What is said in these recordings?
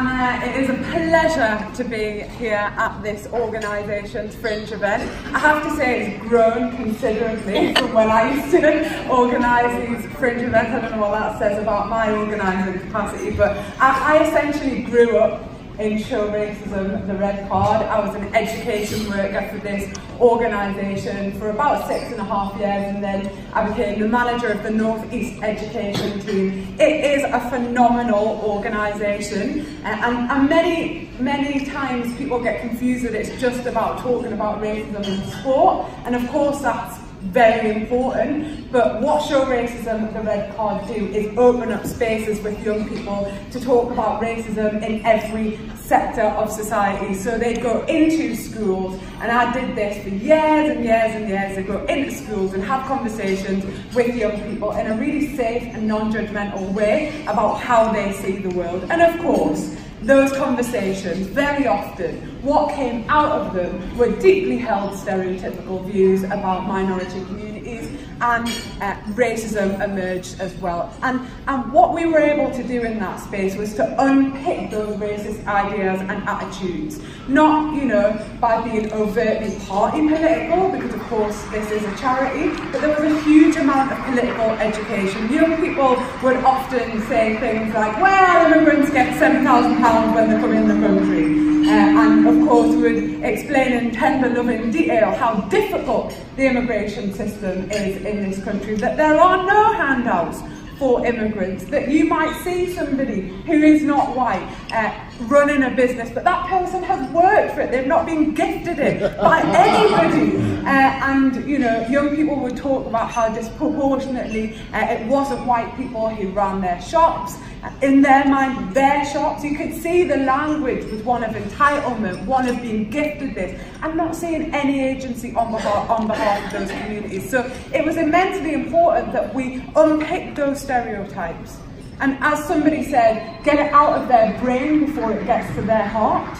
uh, it is a pleasure to be here at this organisation's Fringe event. I have to say it's grown considerably from when I used to organise these Fringe events. I don't know what that says about my organising capacity, but I, I essentially grew up in Show Racism, the Red Card. I was an education worker for this organisation for about six and a half years and then I became the manager of the North East Education Team. It is a phenomenal organisation and, and many, many times people get confused that it's just about talking about racism in sport and of course that's very important. But what Show Racism, the Red Card do is open up spaces with young people to talk about racism in every sector of society. So they go into schools, and I did this for years and years and years. They go into schools and have conversations with young people in a really safe and non-judgmental way about how they see the world. And of course, those conversations, very often, what came out of them were deeply held stereotypical views about minority communities and uh, racism emerged as well. And, and what we were able to do in that space was to unpick those racist ideas and attitudes. Not, you know, by being overtly party political, because of course this is a charity, but there was a huge amount of political education. Young people would often say things like, well, immigrants get £7,000 when they come in the country. Uh, and of course would explain in tender loving detail how difficult the immigration system is in this country, that there are no handouts for immigrants, that you might see somebody who is not white uh, running a business, but that person has worked for it, they've not been gifted it by anybody. Uh, and, you know, young people would talk about how disproportionately uh, it wasn't white people who ran their shops, in their mind, their shops. You could see the language was one of entitlement, one of being gifted this, and not seeing any agency on behalf, on behalf of those communities. So it was immensely important that we unpick those stereotypes. And as somebody said, get it out of their brain before it gets to their heart.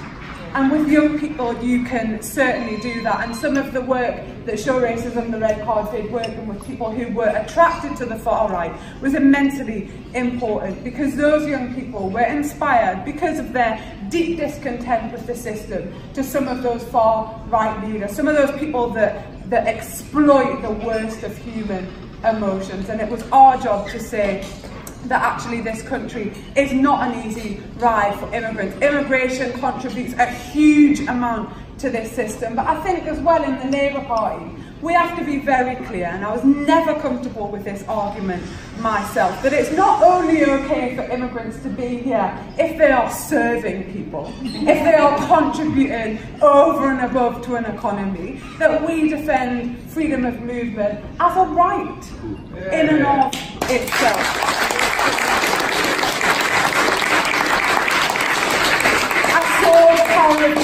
And with young people, you can certainly do that. And some of the work that Show Racism, the Red Card did, working with people who were attracted to the far right, was immensely important because those young people were inspired because of their deep discontent with the system to some of those far right leaders, some of those people that, that exploit the worst of human emotions. And it was our job to say, that actually this country is not an easy ride for immigrants. Immigration contributes a huge amount to this system, but I think as well in the Labour Party, we have to be very clear, and I was never comfortable with this argument myself, that it's not only okay for immigrants to be here if they are serving people, if they are contributing over and above to an economy, that we defend freedom of movement as a right in and of itself.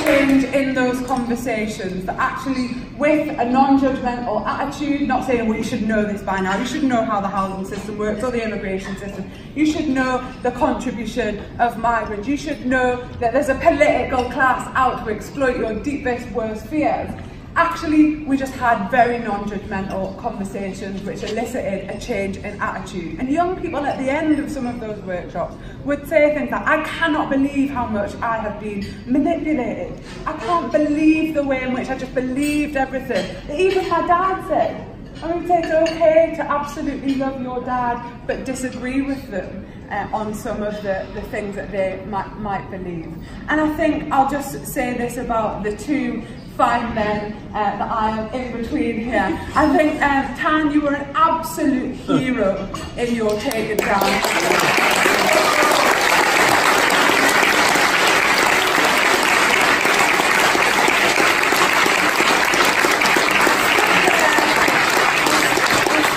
Change in those conversations that actually with a non-judgmental attitude, not saying well you should know this by now, you should know how the housing system works or the immigration system, you should know the contribution of migrants, you should know that there's a political class out to exploit your deepest, worst fears. Actually, we just had very non-judgmental conversations which elicited a change in attitude. And young people at the end of some of those workshops would say things like, I cannot believe how much I have been manipulated. I can't believe the way in which I just believed everything. Even my dad said, I say it's okay to absolutely love your dad, but disagree with them uh, on some of the, the things that they might, might believe. And I think I'll just say this about the two fine men uh, that I am in between here. I think, um, Tan, you were an absolute hero in your taking down.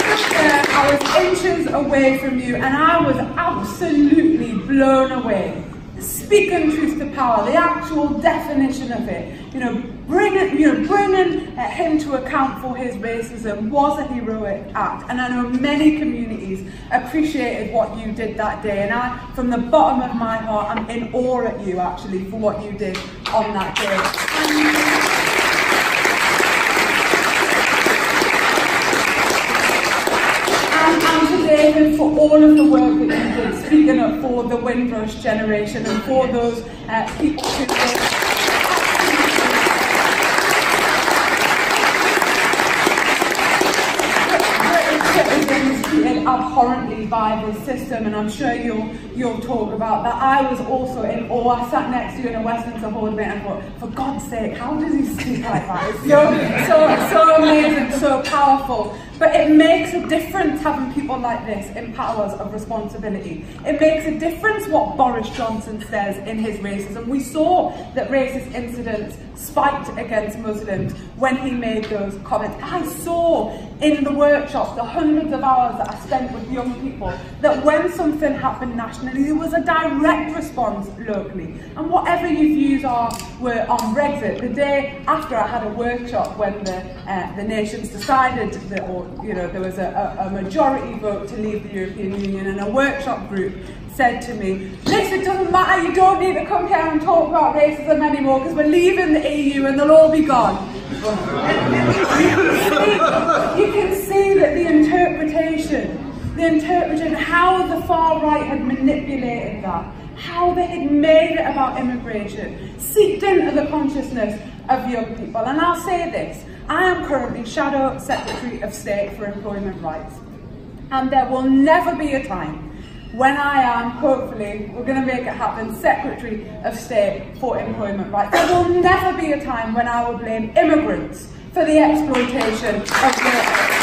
Just there, I was inches away from you and I was absolutely blown away speaking truth to power, the actual definition of it. You know, bringing, you know, bringing uh, him to account for his racism was a heroic act. And I know many communities appreciated what you did that day. And I, from the bottom of my heart, I'm in awe at you actually for what you did on that day. And, to David, for all of the work that you did, speaking up for the Windrush generation and for those uh, people who abhorrently by this system, and I'm sure you'll you'll talk about that. I was also in awe. I sat next to you in a Westminster Hall debate and thought, for God's sake, how does he speak like that? So so so amazing, so powerful. But it makes a difference having people like this in powers of responsibility. It makes a difference what Boris Johnson says in his racism. We saw that racist incidents spiked against Muslims when he made those comments. I saw in the workshops, the hundreds of hours that I spent with young people, that when something happened nationally, there was a direct response locally. And whatever your views are were on Brexit, the day after I had a workshop when the, uh, the nations decided that, or you know, there was a, a, majority vote to leave the European Union, and a workshop group said to me, listen, it doesn't matter, you don't need to come here and talk about racism anymore because we're leaving the EU and they'll all be gone. you, can see, that the interpretation, the interpretation, how the far right had manipulated that, how they had made it about immigration, seeped into the consciousness of young people. And I'll say this, I am currently Shadow Secretary of State for Employment Rights. And there will never be a time when I am, hopefully, we're going to make it happen, Secretary of State for Employment Rights. There will never be a time when I will blame immigrants for the exploitation of workers.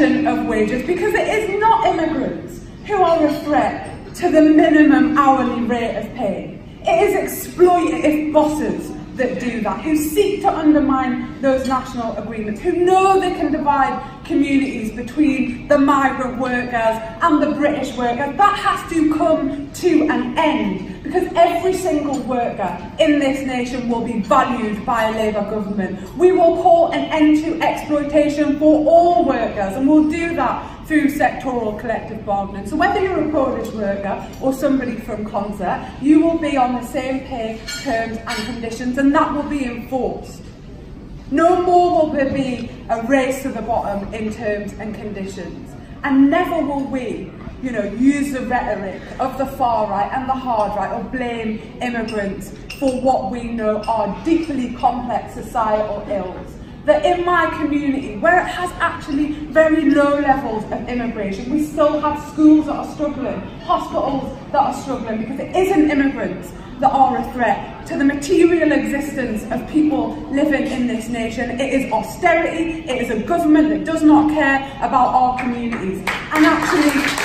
Suppression of wages because it is not immigrants who are a threat to the minimum hourly rate of pay. It is exploitative bosses that do that, who seek to undermine those national agreements, who know they can divide communities between the migrant workers and the British workers. That has to come to an end because every single worker in this nation will be valued by a Labour government. We will call an end to exploitation for all workers and we'll do that through sectoral collective bargaining. So whether you're a Polish worker or somebody from Consett, you will be on the same pay terms and conditions and that will be enforced. No more will there be a race to the bottom in terms and conditions. And never will we, you know, use the rhetoric of the far right and the hard right or blame immigrants for what we know are deeply complex societal ills that in my community, where it has actually very low levels of immigration, we still have schools that are struggling, hospitals that are struggling, because it isn't immigrants that are a threat to the material existence of people living in this nation. It is austerity, it is a government that does not care about our communities. And actually,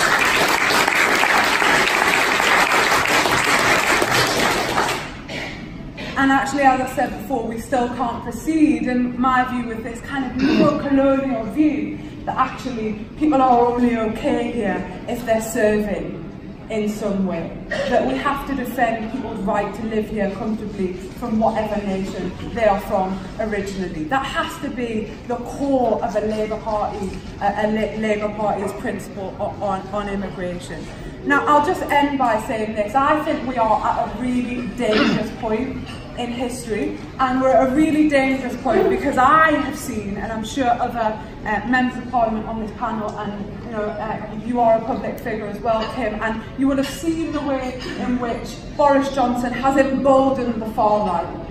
And actually, as I said before, we still can't proceed, in my view, with this kind of neo-colonial view that actually people are only okay here if they're serving in some way. That we have to defend people's right to live here comfortably from whatever nation they are from originally. That has to be the core of a Labour Party, a, a Labour Party's principle on, on immigration. Now, I'll just end by saying this. I think we are at a really dangerous point in history and we're at a really dangerous point because I have seen and I'm sure other uh, members of parliament on this panel and you know uh, you are a public figure as well Tim and you will have seen the way in which Boris Johnson has emboldened the far right.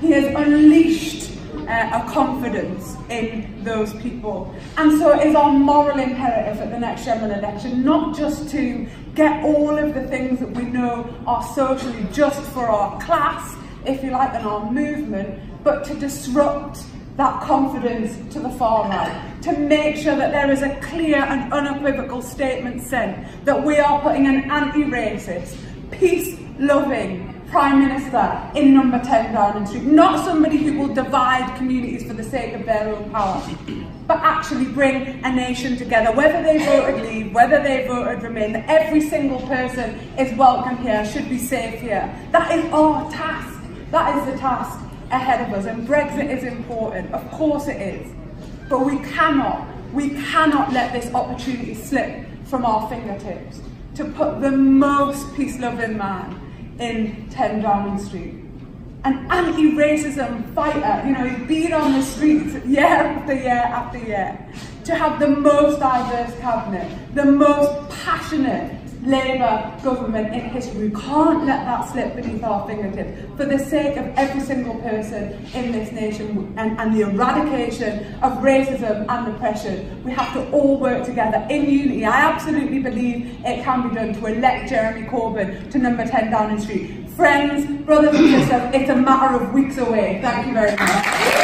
He has unleashed uh, a confidence in those people. And so it is our moral imperative at the next general election not just to get all of the things that we know are socially just for our class, if you like, and our movement, but to disrupt that confidence to the far right, to make sure that there is a clear and unequivocal statement sent that we are putting an anti-racist, peace-loving Prime Minister in number 10 Downing Street, not somebody who will divide communities for the sake of their own power, but actually bring a nation together, whether they voted leave, whether they voted remain, that every single person is welcome here, should be safe here. That is our task. That is the task ahead of us. And Brexit is important. Of course it is. But we cannot, we cannot let this opportunity slip from our fingertips to put the most peace-loving man in 10 Downing Street. an anti-racism fighter. You know, he's been on the streets year after year after year. To have the most diverse cabinet, the most passionate Labour government in history. We can't let that slip beneath our fingertips for the sake of every single person in this nation and, and the eradication of racism and oppression. We have to all work together in unity. I absolutely believe it can be done to elect Jeremy Corbyn to number 10 Downing Street. Friends, brothers and sisters, it's a matter of weeks away. Thank you very much.